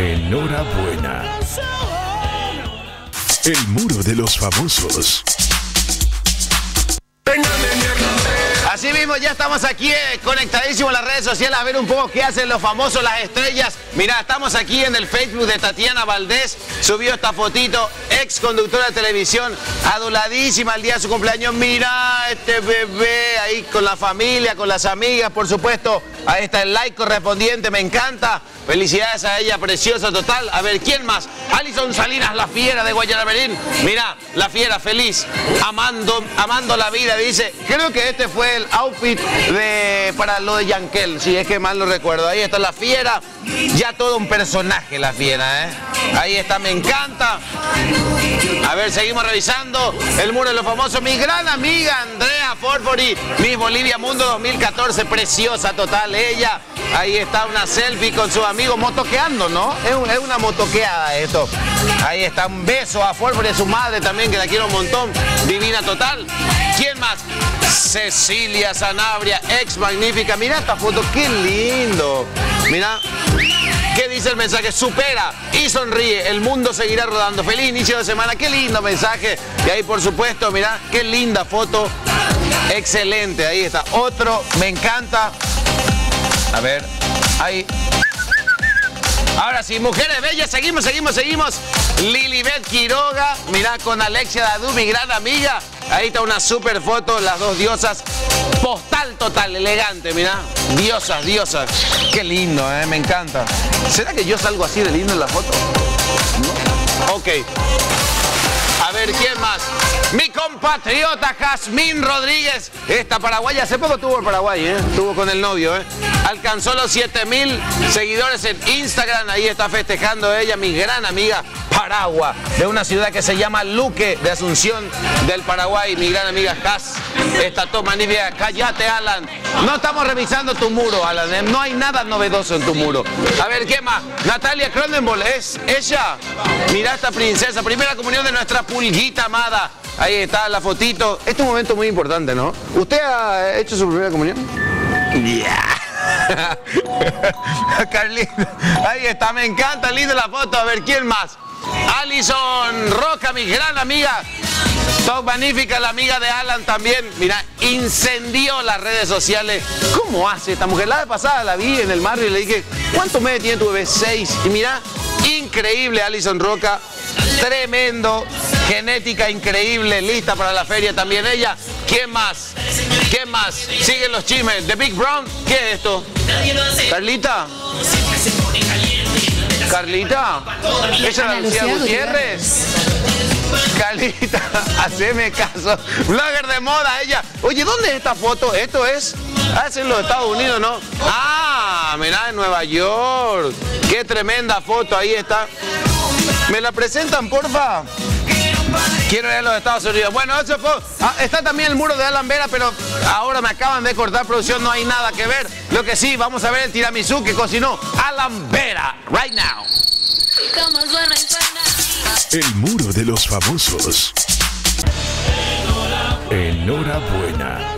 Enhorabuena. El muro de los famosos. Así mismo ya estamos aquí eh, conectadísimos en las redes sociales a ver un poco qué hacen los famosos, las estrellas. Mira, estamos aquí en el Facebook de Tatiana Valdés. Subió esta fotito, ex conductora de televisión, aduladísima el día de su cumpleaños. Mira este bebé ahí con la familia, con las amigas, por supuesto. Ahí está el like correspondiente, me encanta. Felicidades a ella, preciosa total. A ver, ¿quién más? Alison Salinas, la fiera de Guayaraberín. Mira, la fiera feliz, amando, amando la vida. Dice, creo que este fue el outfit de, para lo de Yankel, si es que mal lo recuerdo. Ahí está la fiera, ya todo un personaje la fiera, ¿eh? Ahí está, me encanta. A ver, seguimos revisando el muro de los famosos. Mi gran amiga Andrea Forfori, Miss Bolivia Mundo 2014, preciosa total ella. Ahí está una selfie con su amigo motoqueando, ¿no? Es, una motoqueada esto. Ahí está un beso a Forfori, a su madre también, que la quiero un montón. Divina total. ¿Quién más? Cecilia Sanabria, ex magnífica. Mira esta foto, qué lindo. Mira. ¿Qué dice el mensaje? Supera y sonríe. El mundo seguirá rodando. Feliz inicio de semana. Qué lindo mensaje. Y ahí, por supuesto, mira, qué linda foto. Excelente. Ahí está. Otro. Me encanta. A ver. Ahí. Ahora sí, mujeres bellas, seguimos, seguimos, seguimos. Lilibet Quiroga, mira con Alexia Dadu, mi gran amiga. Ahí está una super foto, las dos diosas. Postal total, elegante, mira. Diosas, diosas. Qué lindo, eh, me encanta. ¿Será que yo salgo así de lindo en la foto? Ok. A ver, ¿quién más? Mi compatriota Jazmín Rodríguez. Esta paraguaya, hace poco tuvo el Paraguay, ¿eh? Estuvo con el novio, ¿eh? Alcanzó los 7000 seguidores en Instagram. Ahí está festejando ella, mi gran amiga Paragua, de una ciudad que se llama Luque, de Asunción del Paraguay. Mi gran amiga Jaz. Esta toma magnífica. Cállate, Alan. No estamos revisando tu muro, Alan. ¿eh? No hay nada novedoso en tu muro. A ver, ¿qué más? Natalia Cronenbol, ¿es ella? Mira esta princesa. Primera comunión de nuestra pulguita amada. Ahí está la fotito. Este es un momento muy importante, ¿no? ¿Usted ha hecho su primera comunión? Yeah. Carlita. Ahí está, me encanta, linda la foto. A ver, ¿quién más? Alison Roca, mi gran amiga. Top magnífica, la amiga de Alan también. Mira, incendió las redes sociales. ¿Cómo hace esta mujer? La vez pasada la vi en el barrio y le dije, ¿cuántos meses tiene tu bebé? Seis. Y mira, increíble Alison Roca. Tremendo, genética increíble, lista para la feria también ella. ¿Quién más? ¿Quién más? Siguen los chismes. ¿The Big Brown? ¿Qué es esto? ¿Carlita? ¿Carlita? ¿Esa es Lucía Gutiérrez? Carlita, haceme caso. Blogger de moda, ella. Oye, ¿dónde es esta foto? Esto es... Ah, es en los Estados Unidos, ¿no? Ah, mirá, en Nueva York. Qué tremenda foto, ahí está. ¿Me la presentan, porfa? Quiero ir a los Estados Unidos. Bueno, eso fue. Ah, está también el muro de Alan Vera, pero ahora me acaban de cortar producción, no hay nada que ver. Lo que sí, vamos a ver el tiramisú que cocinó Alan Vera, right now. El muro de los famosos. Enhorabuena.